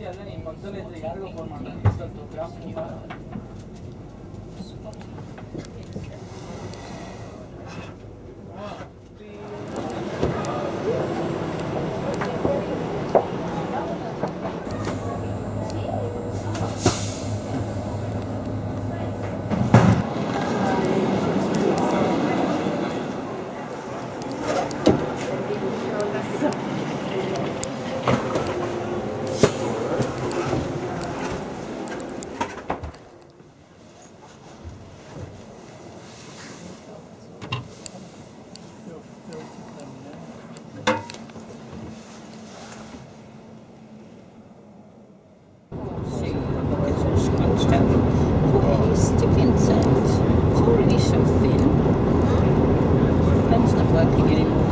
y en cuanto le entregaron lo formaron en esto autografo, keep getting